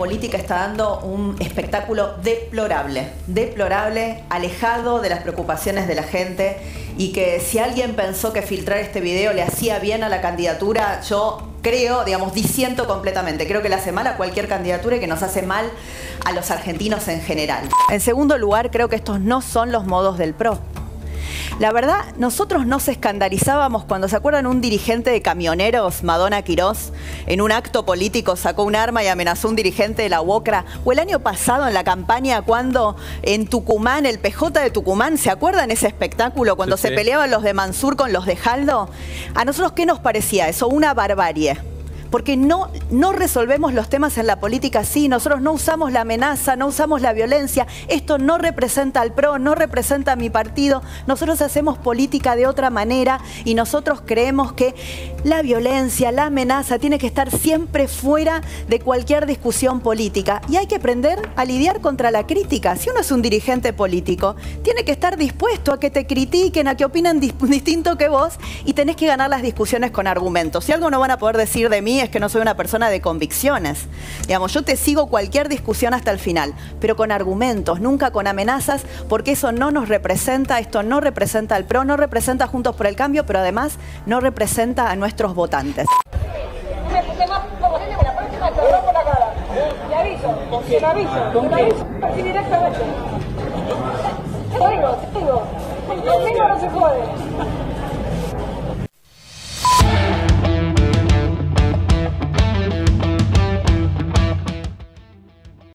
política está dando un espectáculo deplorable, deplorable, alejado de las preocupaciones de la gente y que si alguien pensó que filtrar este video le hacía bien a la candidatura, yo creo, digamos, disiento completamente. Creo que le hace mal a cualquier candidatura y que nos hace mal a los argentinos en general. En segundo lugar, creo que estos no son los modos del PRO. La verdad, nosotros nos escandalizábamos cuando se acuerdan un dirigente de camioneros, Madonna Quirós, en un acto político sacó un arma y amenazó a un dirigente de la UOCRA. O el año pasado en la campaña cuando en Tucumán, el PJ de Tucumán, ¿se acuerdan ese espectáculo cuando se peleaban los de Mansur con los de Jaldo? A nosotros, ¿qué nos parecía eso? Una barbarie porque no, no resolvemos los temas en la política así, nosotros no usamos la amenaza, no usamos la violencia, esto no representa al PRO, no representa a mi partido, nosotros hacemos política de otra manera y nosotros creemos que la violencia, la amenaza tiene que estar siempre fuera de cualquier discusión política y hay que aprender a lidiar contra la crítica. Si uno es un dirigente político, tiene que estar dispuesto a que te critiquen, a que opinen distinto que vos y tenés que ganar las discusiones con argumentos. Si algo no van a poder decir de mí es que no soy una persona de convicciones. Digamos, yo te sigo cualquier discusión hasta el final, pero con argumentos, nunca con amenazas, porque eso no nos representa, esto no representa al PRO, no representa Juntos por el Cambio, pero además no representa a nuestros votantes.